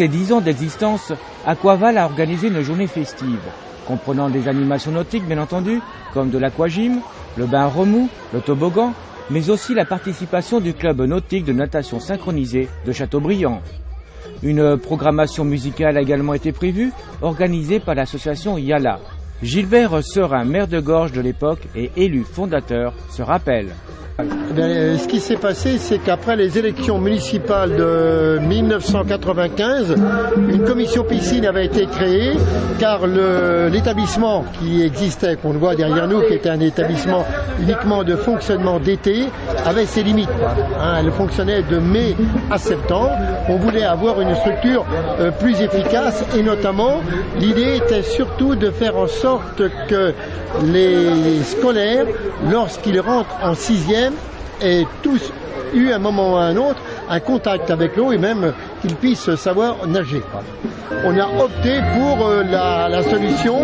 ses dix ans d'existence, Aquaval a organisé une journée festive, comprenant des animations nautiques bien entendu, comme de l'aquagym, le bain remous, le toboggan, mais aussi la participation du club nautique de natation synchronisée de Châteaubriand. Une programmation musicale a également été prévue, organisée par l'association Yala. Gilbert Serin, maire de Gorge de l'époque et élu fondateur, se rappelle. Eh euh, ce qui s'est passé, c'est qu'après les élections municipales de 1995, une commission piscine avait été créée car l'établissement qui existait, qu'on voit derrière nous, qui était un établissement uniquement de fonctionnement d'été, avait ses limites. Hein. elle fonctionnait de mai à septembre. On voulait avoir une structure euh, plus efficace et notamment l'idée était surtout de faire en sorte que les scolaires, lorsqu'ils rentrent en sixième, aient tous eu un moment ou un autre un contact avec l'eau et même qu'ils puissent savoir nager. On a opté pour euh, la, solution,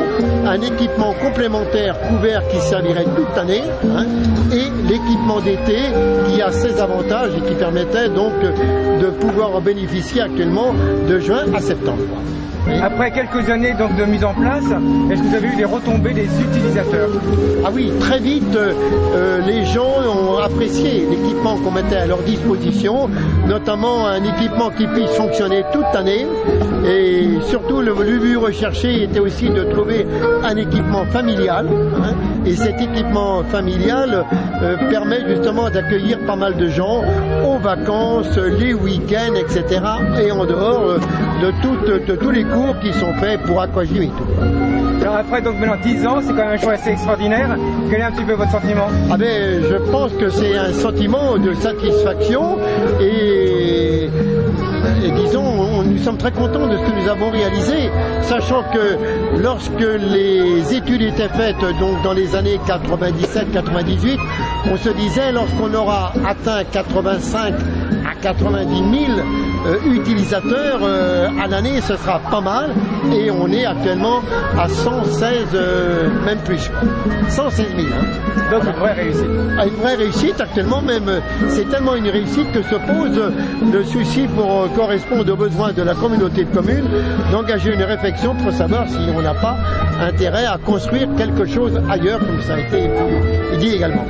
un équipement complémentaire couvert qui servirait toute l'année hein, et l'équipement d'été qui a ses avantages et qui permettait donc de pouvoir bénéficier actuellement de juin à septembre. Après quelques années donc de mise en place, est-ce que vous avez eu des retombées des utilisateurs? Ah oui, très vite, euh, euh, les gens ont apprécié l'équipement qu'on mettait à leur disposition, notamment un équipement qui puisse fonctionner toute l'année. Et surtout, le, but recherché était aussi de trouver un équipement familial. Hein. et cet équipement familial euh, permet justement d'accueillir pas mal de gens aux vacances, les week-ends, etc. Et en dehors de, tous les cours qui sont faits pour. Alors après donc maintenant 10 ans, c'est quand même un choix assez extraordinaire. Quel est un petit peu votre sentiment? Ah ben je pense que c'est un sentiment de satisfaction et, disons nous sommes très contents de ce que nous avons réalisé, sachant que lorsque les études étaient faites donc dans les années 97-98, on se disait lorsqu'on aura atteint 85 à 90 000 euh, utilisateurs euh, à l'année, ce sera pas mal. Et on est actuellement à 116, euh, même plus. 116 000. Hein. Donc une vraie réussite. Ah, une vraie réussite actuellement, même c'est tellement une réussite que se pose le souci pour correspondre aux besoins de la communauté de communes d'engager une réflexion pour savoir si on n'a pas intérêt à construire quelque chose ailleurs, comme ça a été dit également.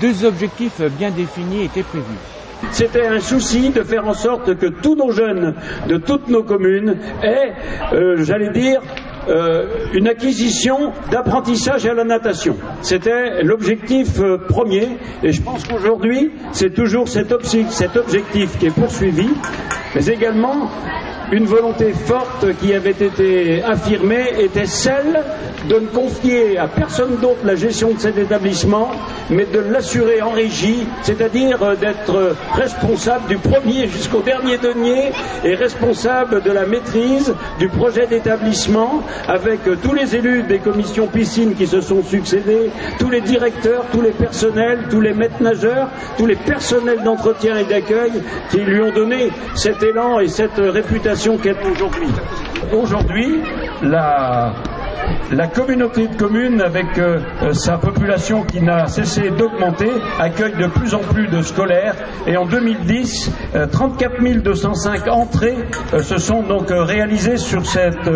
Deux objectifs bien définis étaient prévus c'était un souci de faire en sorte que tous nos jeunes de toutes nos communes aient, euh, j'allais dire, euh, une acquisition d'apprentissage à la natation. C'était l'objectif euh, premier et je pense qu'aujourd'hui c'est toujours cet, cet objectif qui est poursuivi, mais également une volonté forte qui avait été affirmée était celle de ne confier à personne d'autre la gestion de cet établissement, mais de l'assurer en régie, c'est-à-dire d'être responsable du premier jusqu'au dernier denier et responsable de la maîtrise du projet d'établissement avec tous les élus des commissions piscines qui se sont succédés, tous les directeurs, tous les personnels, tous les maîtres nageurs, tous les personnels d'entretien et d'accueil qui lui ont donné cet élan et cette réputation qu'elle aujourd'hui. Aujourd'hui, la communauté de communes, avec euh, euh, sa population qui n'a cessé d'augmenter, accueille de plus en plus de scolaires. Et en 2010, 34 205 entrées euh, se sont donc réalisées sur cette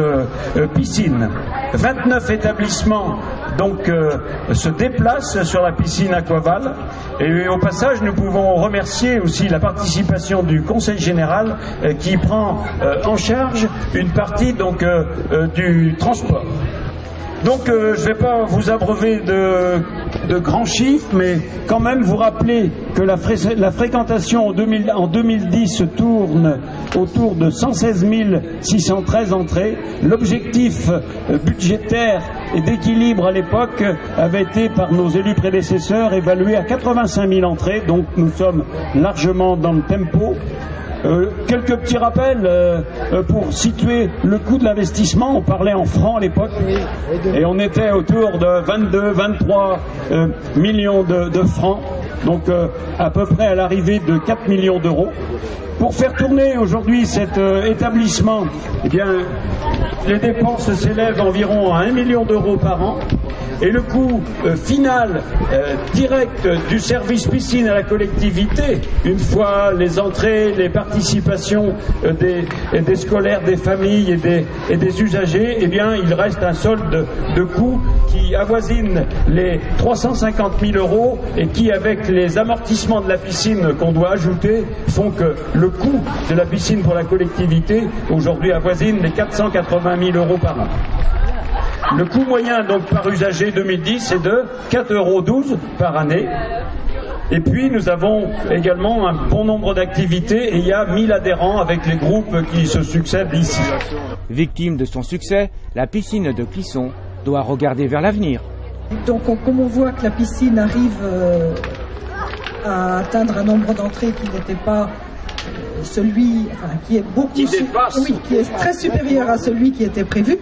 piscine. 29 établissements donc se déplacent sur la piscine Aquaval. Et au passage, nous pouvons remercier aussi la participation du Conseil général qui prend en charge une partie donc du transport. Donc euh, je ne vais pas vous abreuver de, grands chiffres, mais quand même vous rappeler que la, fréquentation en, 2010 tourne autour de 116 613 entrées. L'objectif euh, budgétaire et d'équilibre à l'époque avait été par nos élus prédécesseurs évalué à 85 000 entrées, donc nous sommes largement dans le tempo. Euh, quelques petits rappels euh, euh, pour situer le coût de l'investissement. On parlait en francs à l'époque et on était autour de 22, 23 millions de, francs, donc à peu près à l'arrivée de 4 millions d'euros. Pour faire tourner aujourd'hui cet établissement, eh les dépenses s'élèvent environ à 1 million d'euros par an Et le coût euh, final euh, direct du service piscine à la collectivité, une fois les entrées, les participations euh, des, scolaires, des familles et des, et des, usagers, eh bien, il reste un solde de coût qui avoisine les 350 000 euros et qui, avec les amortissements de la piscine qu'on doit ajouter, font que le coût de la piscine pour la collectivité aujourd'hui avoisine les 480 000 euros par an. Le coût moyen donc par usager 2010 est de 4,12 euros par année. Et puis nous avons également un bon nombre d'activités et il y a 1000 adhérents avec les groupes qui se succèdent ici. Victime de son succès, la piscine de Clisson doit regarder vers l'avenir. Donc comme on voit que la piscine arrive euh, à atteindre un nombre d'entrées qui n'était pas euh, celui qui est beaucoup qui, oui, qui est très supérieur à celui qui était prévu.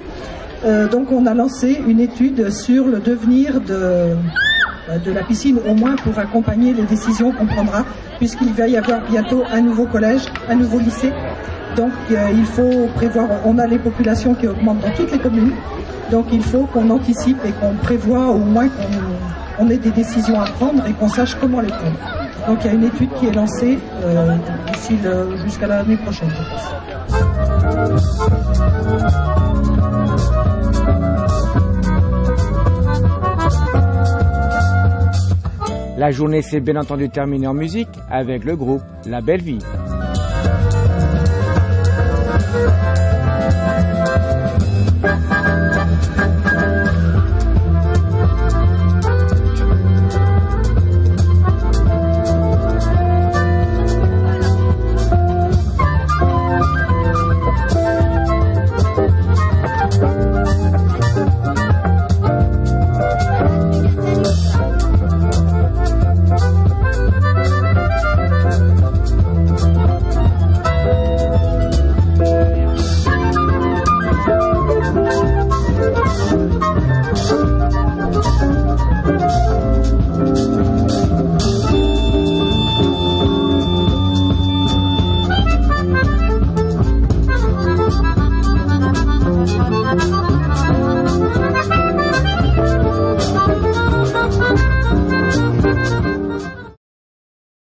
Euh, donc on a lancé une étude sur le devenir de, euh, de la piscine, au moins pour accompagner les décisions qu'on prendra, puisqu'il va y avoir bientôt un nouveau collège, un nouveau lycée. Donc euh, il faut prévoir, on a les populations qui augmentent dans toutes les communes, donc il faut qu'on anticipe et qu'on prévoit au moins qu'on ait des décisions à prendre et qu'on sache comment les prendre. Donc il y a une étude qui est lancée euh, jusqu'à l'année prochaine, La journée s'est bien entendu terminée en musique avec le groupe La Belle Vie.